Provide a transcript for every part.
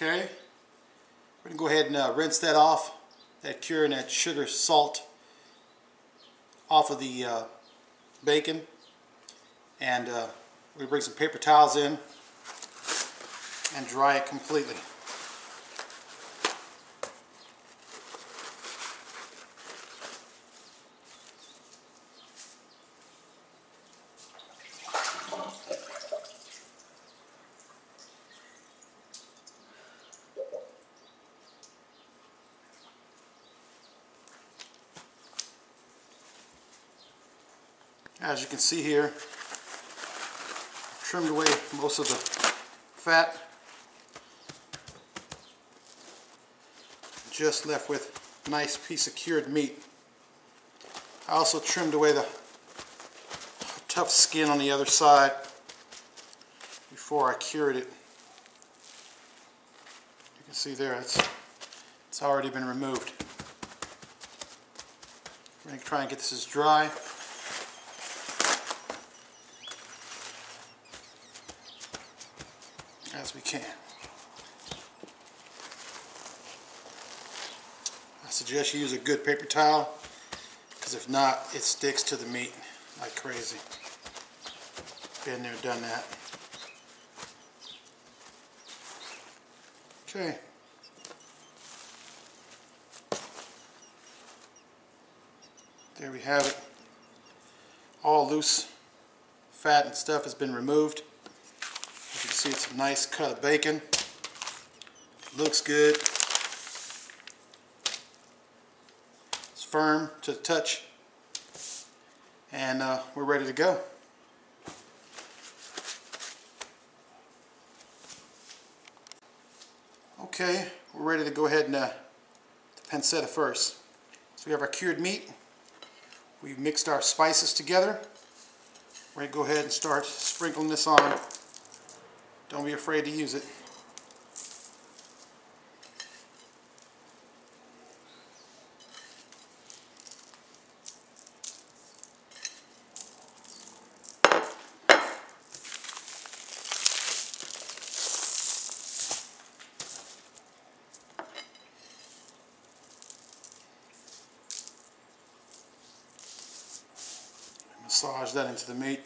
Okay, we're gonna go ahead and uh, rinse that off, that cure and that sugar salt off of the uh, bacon. And uh, we bring some paper towels in and dry it completely. As you can see here, trimmed away most of the fat. Just left with a nice piece of cured meat. I also trimmed away the tough skin on the other side before I cured it. You can see there, it's, it's already been removed. I'm going to try and get this as dry as we can. I suggest you use a good paper towel because if not, it sticks to the meat like crazy. Been there, done that. Okay. There we have it. All loose fat and stuff has been removed. See, it's a nice cut of bacon. Looks good. It's firm to the touch. And uh, we're ready to go. Okay, we're ready to go ahead and uh, the pancetta first. So we have our cured meat. We've mixed our spices together. We're going to go ahead and start sprinkling this on. Don't be afraid to use it. Massage that into the meat.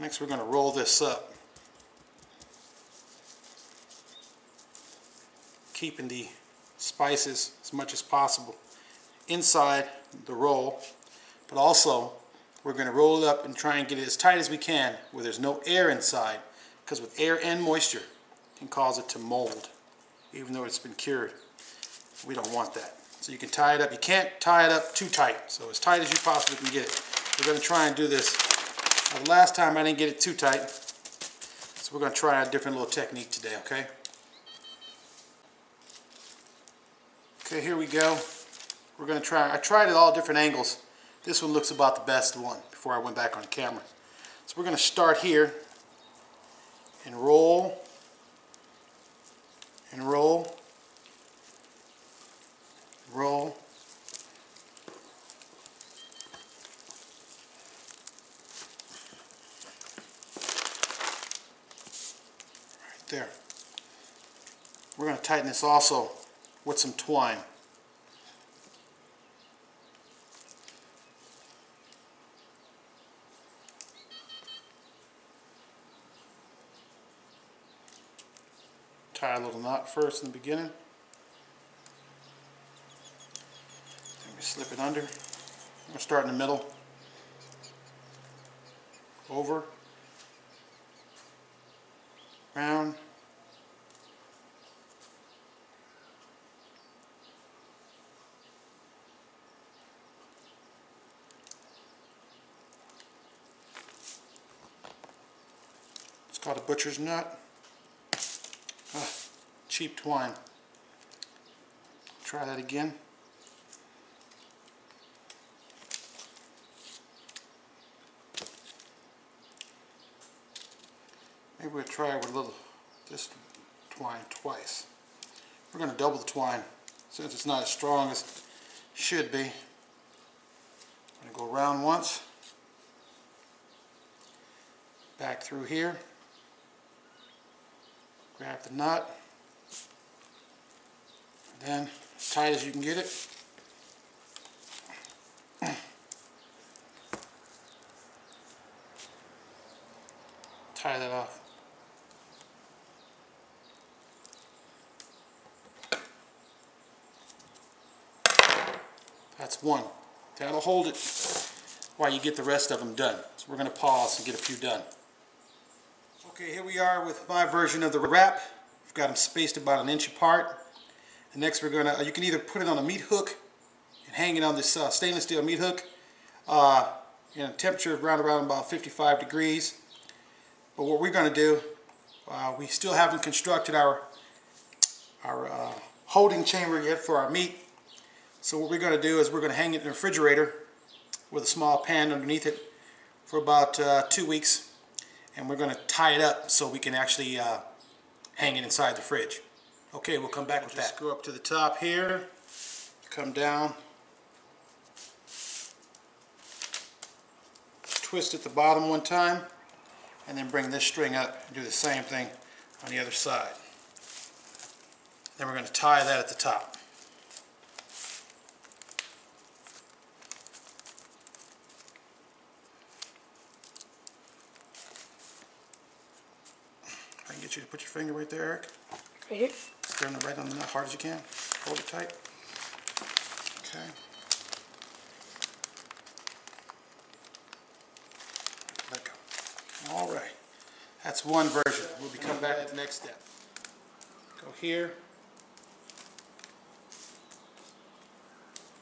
Next we're going to roll this up. Keeping the spices as much as possible inside the roll, but also we're going to roll it up and try and get it as tight as we can where there's no air inside because with air and moisture can cause it to mold even though it's been cured. We don't want that. So you can tie it up. You can't tie it up too tight. So as tight as you possibly can get it. We're going to try and do this. The last time I didn't get it too tight. So we're going to try a different little technique today, okay? Okay, here we go. We're going to try, I tried it all different angles. This one looks about the best one before I went back on camera. So we're going to start here and roll and roll, roll. Right there. We're going to tighten this also with some twine. tie a little knot first in the beginning. Then we slip it under. Start in the middle. Over. Round. It's called a butcher's knot. Ah, cheap twine. Try that again. Maybe we'll try it with a little, this twine twice. we're going to double the twine since it's not as strong as it should be. I'm going to go around once, back through here, grab the nut, then as tight as you can get it. Tie that off. That's one. That'll hold it while you get the rest of them done. So we're going to pause and get a few done. Okay, here we are with my version of the wrap. We've got them spaced about an inch apart. And next we're going to, you can either put it on a meat hook and hang it on this uh, stainless steel meat hook uh, in a temperature of around, around about 55 degrees. But what we're to do, uh, we still haven't constructed our, our uh, holding chamber yet for our meat. So what we're to do is we're to hang it in the refrigerator with a small pan underneath it for about uh, two weeks. And we're going to tie it up so we can actually uh, hang it inside the fridge. Okay, we'll come back with Just that. go up to the top here, come down, twist at the bottom one time, and then bring this string up and do the same thing on the other side. Then we're going to tie that at the top. Get you to put your finger right there, Eric. Right here? Turn it right on the nut, hard as you can. Hold it tight. Okay. Let go. All right. That's one version. We'll be coming back to the next step. Go here.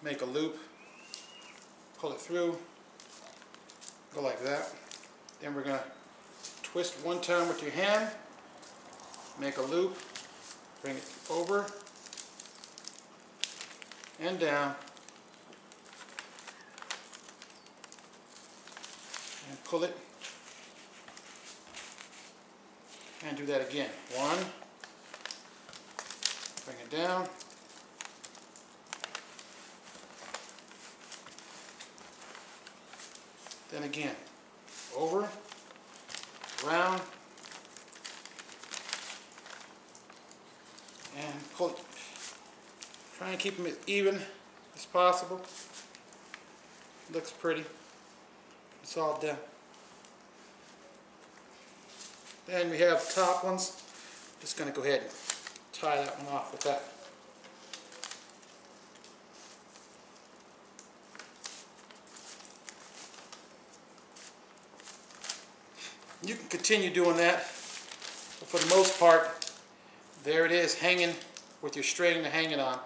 Make a loop. Pull it through. Go like that. Then we're going to twist one time with your hand. Make a loop bring it over and down and pull it and do that again. One, bring it down, then again, over, around, and pull. Try and keep them as even as possible. Looks pretty. It's all done. Then we have top ones. Just going to go ahead and tie that one off with that. You can continue doing that, but for the most part, there it is, hanging with your string to hang it on.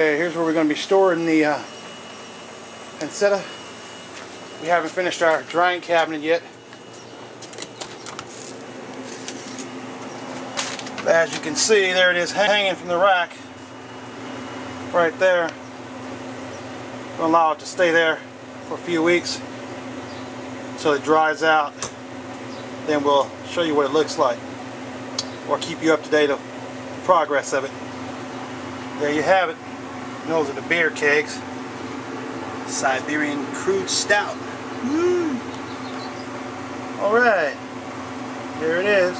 Okay, here's where we're going to be storing the uh. We haven't finished our drying cabinet yet. As you can see, there it is hanging from the rack. Right there. We'll allow it to stay there for a few weeks so it dries out then we'll show you what it looks like or keep you up to date of the progress of it. There you have it. those are the beer kegs. Siberian Crude Stout. Alright, there it is.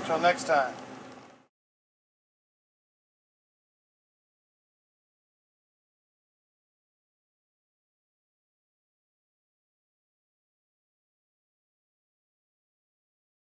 Until next time.